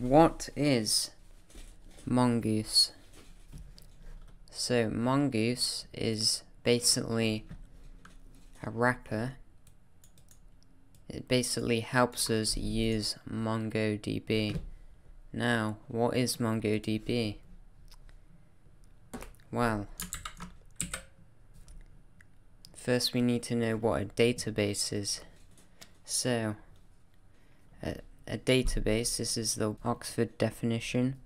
what is Mongoose? So Mongoose is basically a wrapper. It basically helps us use MongoDB. Now, what is MongoDB? Well, first we need to know what a database is. So, a, database, this is the Oxford definition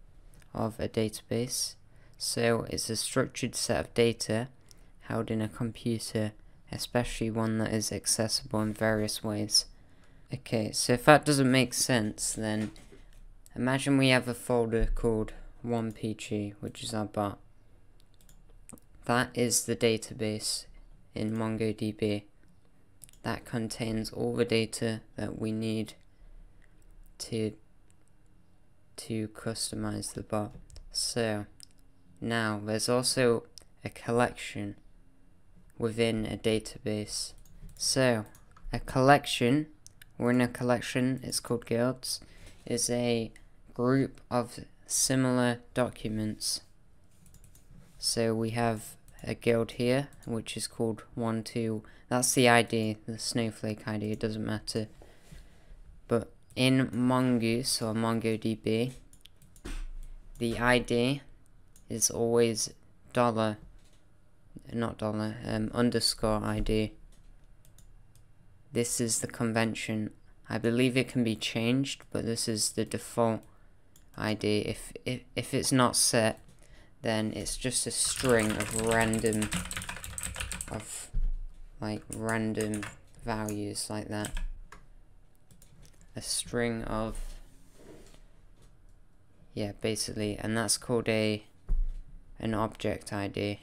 of a database. So, it's a structured set of data held in a computer, especially one that is accessible in various ways. Okay, so if that doesn't make sense, then imagine we have a folder called 1pg, which is our bot. That is the database in MongoDB. That contains all the data that we need to to customize the bot. So now there's also a collection within a database. So a collection, we're in a collection, it's called guilds, is a group of similar documents so we have a guild here, which is called 1, 2. That's the ID, the snowflake ID, it doesn't matter. In Mongoose or MongoDB, the ID is always dollar, not dollar, um, underscore ID. This is the convention. I believe it can be changed, but this is the default ID. If, if, if it's not set, then it's just a string of random of like random values like that a string of yeah basically and that's called a an object ID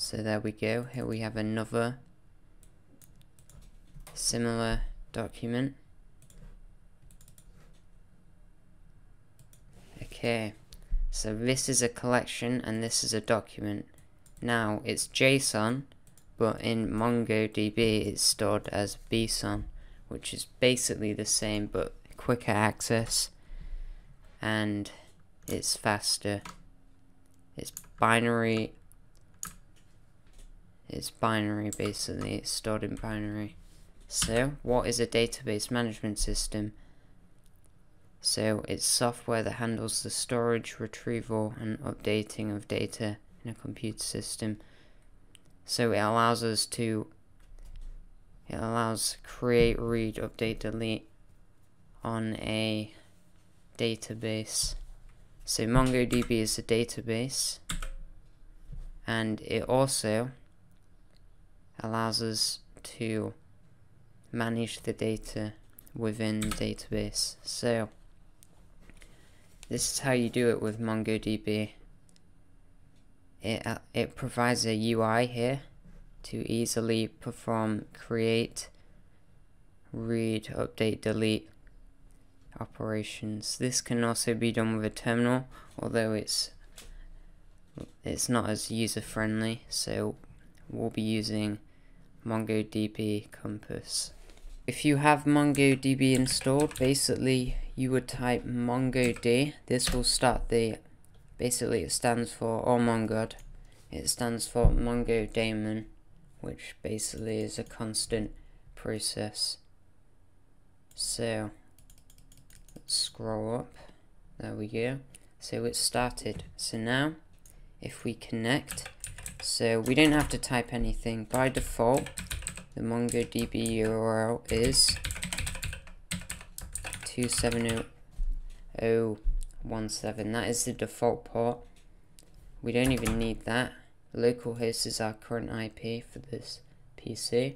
so there we go. Here we have another similar document. Okay, so this is a collection and this is a document. Now, it's JSON, but in MongoDB it's stored as BSON, which is basically the same but quicker access and it's faster. It's binary. It's binary basically, it's stored in binary. So, what is a database management system? So it's software that handles the storage, retrieval and updating of data in a computer system. So it allows us to it allows create, read, update, delete on a database. So MongoDB is a database and it also allows us to manage the data within the database. So this is how you do it with MongoDB. It, uh, it provides a UI here to easily perform create, read, update, delete operations. This can also be done with a terminal, although it's it's not as user friendly, so we'll be using MongoDB Compass. If you have MongoDB installed, basically you would type mongod. This will start the, basically it stands for, or mongod. It stands for Mongo daemon, which basically is a constant process. So, let's scroll up. There we go. So it started. So now, if we connect, so we don't have to type anything. By default, the MongoDB URL is oh oh 270.017. That is the default port. We don't even need that. Localhost is our current IP for this PC.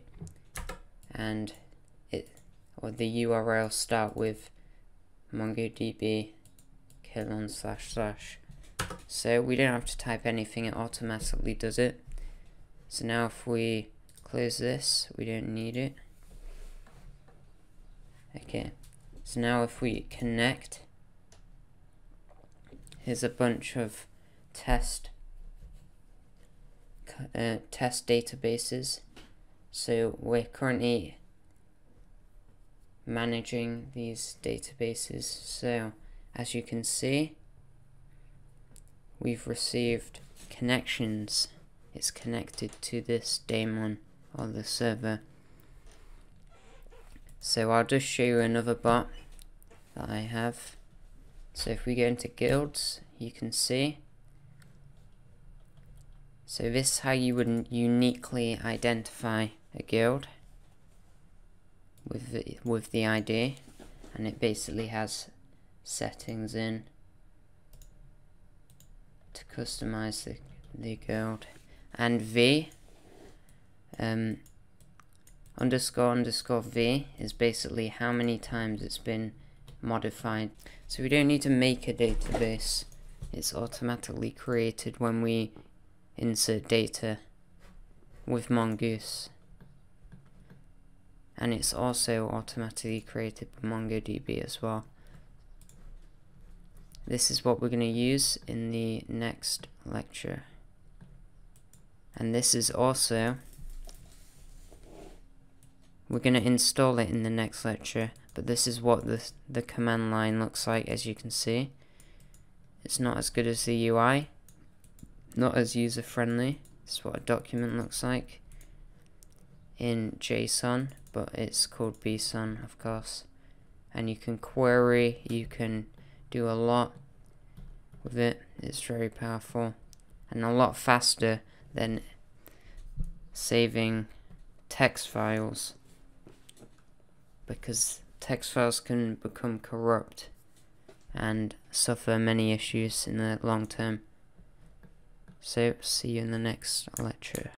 And it or the URL start with MongoDB colon slash slash. So we don't have to type anything, it automatically does it. So now if we close this, we don't need it. Okay. So now if we connect, here's a bunch of test uh, test databases. So we're currently managing these databases. So as you can see, we've received connections. It's connected to this daemon or the server. So I'll just show you another bot that I have. So if we go into guilds, you can see. So this is how you would uniquely identify a guild with the, with the ID and it basically has settings in to customize the, the guild and V um, underscore underscore V is basically how many times it's been modified so we don't need to make a database it's automatically created when we insert data with Mongoose and it's also automatically created by MongoDB as well. This is what we're going to use in the next lecture. And this is also, we're going to install it in the next lecture, but this is what the, the command line looks like as you can see. It's not as good as the UI, not as user friendly. Is what a document looks like in JSON, but it's called bson of course and you can query you can do a lot with it it's very powerful and a lot faster than saving text files because text files can become corrupt and suffer many issues in the long term. So see you in the next lecture